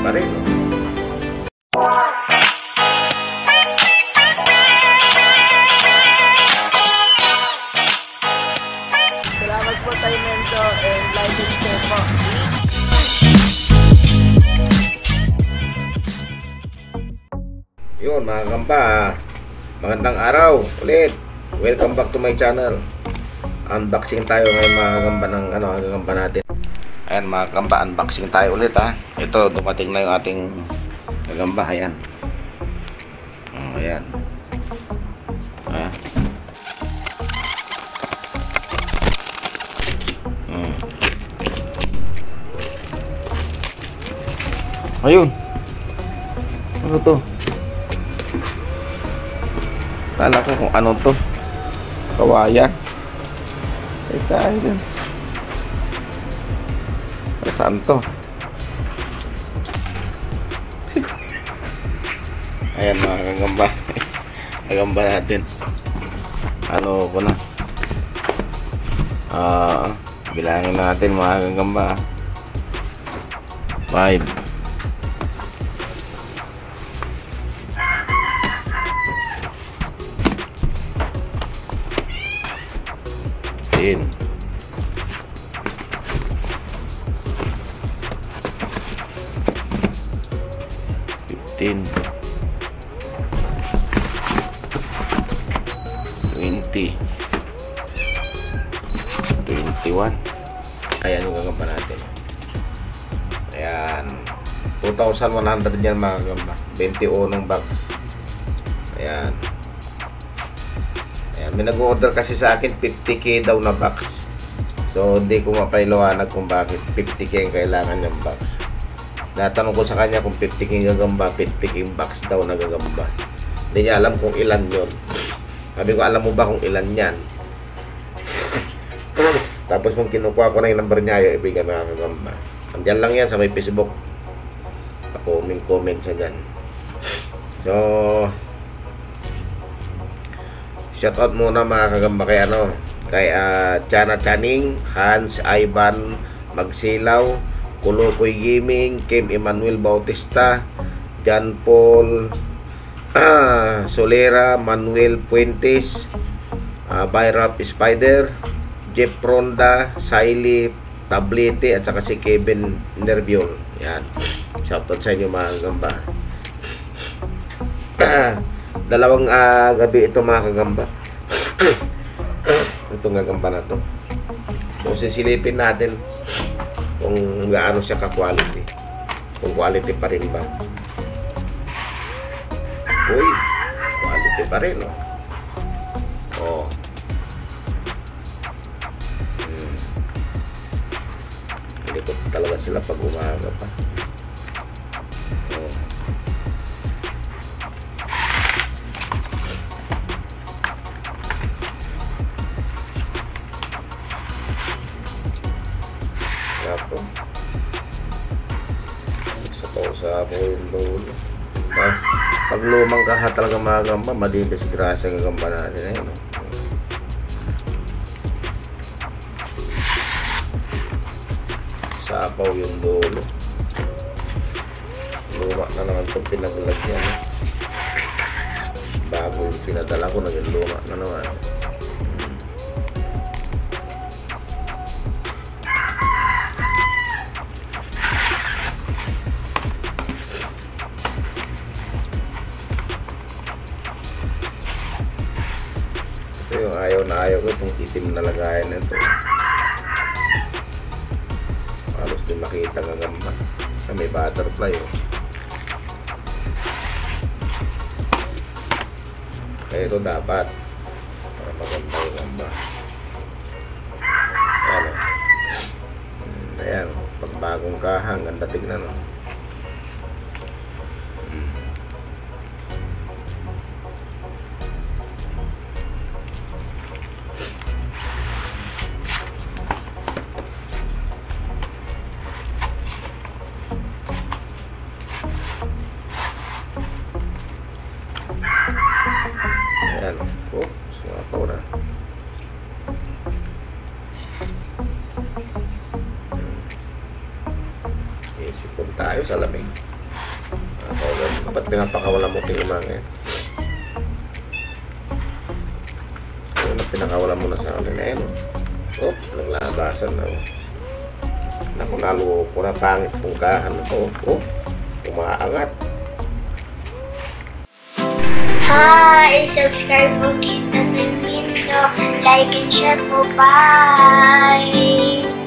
pa rin. No? Salamat po tayo Mendo and and share po. Yun mga gamba, magandang araw ulit. Welcome back to my channel. Unboxing tayo ngayon mga gamba ng ano, ang gamba natin. Ayan mga gamba, unboxing tayo ulit ha. Ito, dumating na yung ating gamba. Ayan. Oh, ayan. Hmm. Ayun. Ano to? Kala ko kung ano to. Kawayan. Ay tayo dyan. Ay, saan to? Ayan mga kagamba. kagamba natin. Ano ko na. Ah, bilangin natin mga kagamba. 5 10 15 20 21 ayan yung gagamba natin. Ayan. 2,100 yan mga gagamba. 21 box. Ayan. Ayan, may nag-order kasi sa akin 50k daw na box. So, hindi ko mapailawanag kung bakit 50k ang kailangan ng box. Natanong ko sa kanya kung 50k ang gagamba, 50k box daw na gagamba. Hindi niya alam kung ilan yon. Sabi ko, alam mo ba kung ilan yan? Tapos kung kinukuha ko na yung number niya, yung ibigan na gagamba. Andiyan lang yan sa may Facebook. Pa-comment-comment siya dyan. So, Shoutout muna mga kagamba kay ano, kay uh, Chana Chaning, Hans Ivan Magsilaw, Kulukoy Gaming, Kim Emmanuel Bautista, John Paul ah, Solera, Manuel Puentes, uh, Byrap Spider, Jeff Ronda, Siley Tablete at saka si Kevin Nerviol. Yan. Shoutout sa inyo mga kagamba. dalawang uh, gabi ito mga kagamba itong gagamba na to so sisilipin natin kung gaano siya ka-quality. Kung quality pa rin ba. Uy quality pa rin oh. Oh. Hmm. likot talaga sila pag umaga pa Sa yung lolo. Pag, pag lumang kaha talaga mga gamba, madidisgrasya ang gamba natin. Ayun, no? Sapaw yung lolo. Luma na naman itong pinaglagyan. Eh. Bago yung pinadala ko, naging luma na naman. Ayaw na ayaw ko itong itim na lagayan na ito. Halos din makita ng gamba. Na may butterfly oh. Kaya ito dapat. Para maganda yung gamba. Ayan oh. Hmm, bagong kahang, ganda tignan oh. Tayo sa lamig. Ako, dapat pinapakawala mo yung mga yan. Ayun na pinakawala mo na sa kanila yan. Oh, naglabasan na. oh. Naku, naluho ko na pangit pungkahan ko. Oh, umaangat. Hi! Subscribe po kita ng video. Like and share po. Bye!